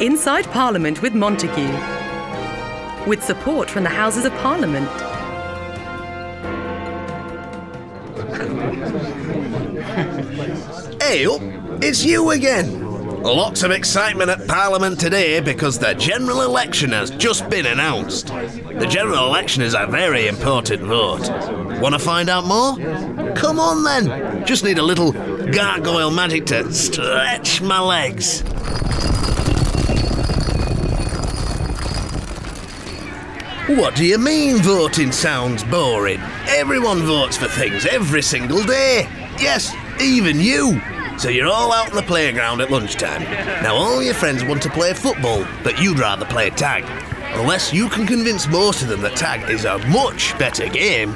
Inside Parliament with Montague. With support from the Houses of Parliament. Hey up, it's you again. Lots of excitement at Parliament today because the general election has just been announced. The general election is a very important vote. Want to find out more? Come on then. Just need a little gargoyle magic to stretch my legs. What do you mean voting sounds boring? Everyone votes for things every single day. Yes, even you. So you're all out on the playground at lunchtime. Now all your friends want to play football, but you'd rather play tag. Unless you can convince most of them that tag is a much better game,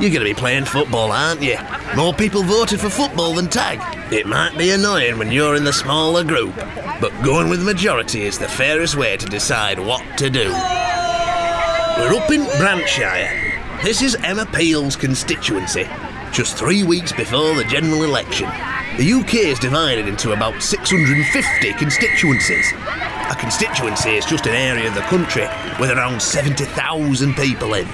you're going to be playing football, aren't you? More people voted for football than tag. It might be annoying when you're in the smaller group, but going with the majority is the fairest way to decide what to do. We're up in Brantshire. This is Emma Peel's constituency, just three weeks before the general election. The UK is divided into about 650 constituencies. A constituency is just an area of the country with around 70,000 people in.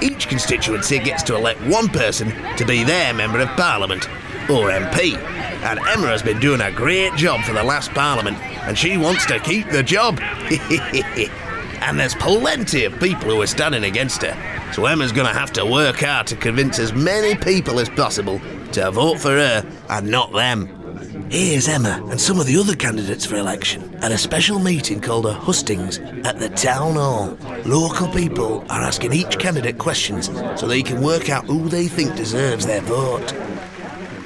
Each constituency gets to elect one person to be their Member of Parliament, or MP. And Emma has been doing a great job for the last Parliament, and she wants to keep the job. and there's plenty of people who are standing against her. So Emma's going to have to work hard to convince as many people as possible to vote for her and not them. Here's Emma and some of the other candidates for election at a special meeting called a hustings at the town hall. Local people are asking each candidate questions so they can work out who they think deserves their vote.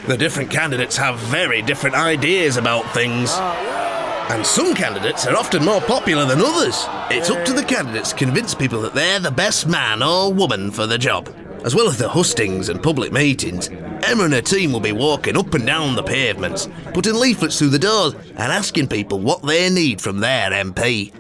The different candidates have very different ideas about things. And some candidates are often more popular than others. It's up to the candidates to convince people that they're the best man or woman for the job. As well as the hustings and public meetings, Emma and her team will be walking up and down the pavements, putting leaflets through the doors and asking people what they need from their MP.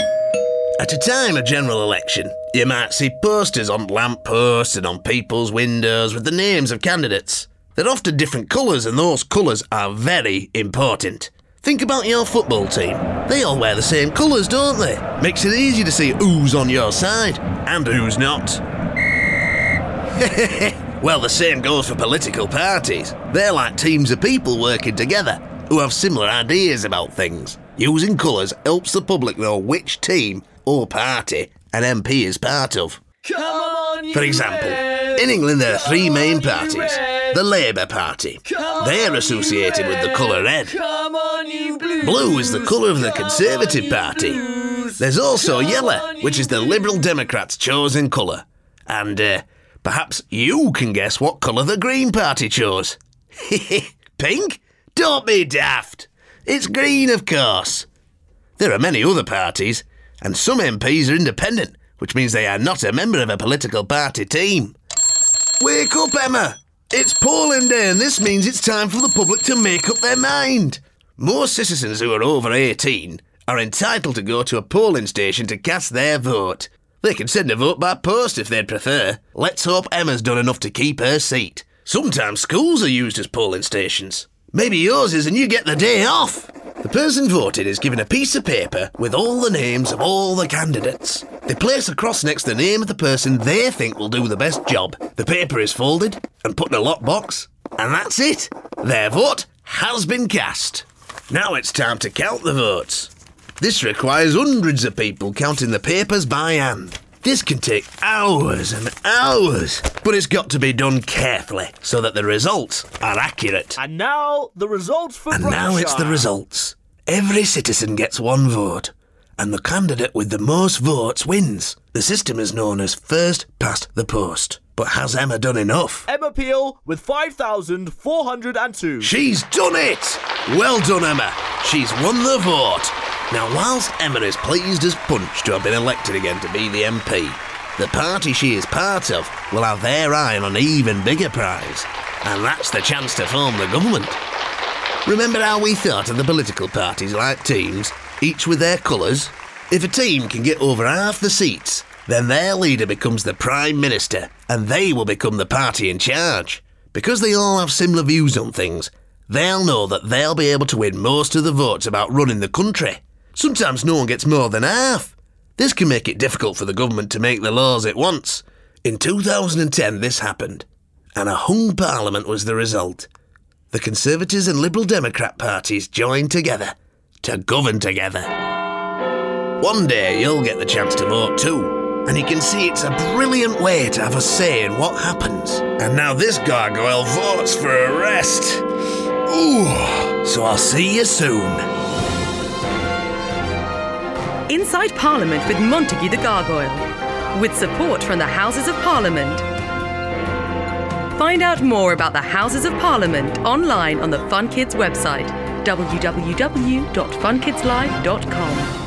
At a time of general election, you might see posters on lampposts and on people's windows with the names of candidates. They're often different colours, and those colours are very important. Think about your football team. They all wear the same colours, don't they? Makes it easy to see who's on your side and who's not. well, the same goes for political parties. They're like teams of people working together who have similar ideas about things. Using colours helps the public know which team or party an MP is part of. For example, in England there are three main parties. The Labour Party. They're associated with the colour red. Blue is the colour of the Conservative Party. There's also yellow, which is the Liberal Democrats' chosen colour. And uh, perhaps you can guess what colour the Green Party chose. Pink? Don't be daft. It's green, of course. There are many other parties, and some MPs are independent, which means they are not a member of a political party team. Wake up, Emma! It's polling day, and this means it's time for the public to make up their mind. Most citizens who are over 18 are entitled to go to a polling station to cast their vote. They can send a vote by post if they'd prefer. Let's hope Emma's done enough to keep her seat. Sometimes schools are used as polling stations. Maybe yours is and you get the day off. The person voted is given a piece of paper with all the names of all the candidates. They place a cross next to the name of the person they think will do the best job. The paper is folded and put in a lockbox, and that's it. Their vote has been cast. Now it's time to count the votes. This requires hundreds of people counting the papers by hand. This can take hours and hours, but it's got to be done carefully so that the results are accurate. And now the results for And now it's the results. Every citizen gets one vote, and the candidate with the most votes wins. The system is known as first past the post. But has Emma done enough? Emma Peel with 5,402. She's done it! Well done, Emma. She's won the vote. Now, whilst Emma is pleased as punch to have been elected again to be the MP, the party she is part of will have their eye on an even bigger prize, and that's the chance to form the government. Remember how we thought of the political parties like teams, each with their colours? If a team can get over half the seats, then their leader becomes the Prime Minister, and they will become the party in charge. Because they all have similar views on things, they'll know that they'll be able to win most of the votes about running the country. Sometimes no one gets more than half. This can make it difficult for the government to make the laws it wants. In 2010, this happened, and a hung parliament was the result. The Conservatives and Liberal Democrat parties joined together to govern together. One day you'll get the chance to vote too, and you can see it's a brilliant way to have a say in what happens. And now this gargoyle votes for arrest. Ooh, so I'll see you soon. Inside Parliament with Montague the Gargoyle, with support from the Houses of Parliament. Find out more about the Houses of Parliament online on the Fun Kids website www.funkidslive.com.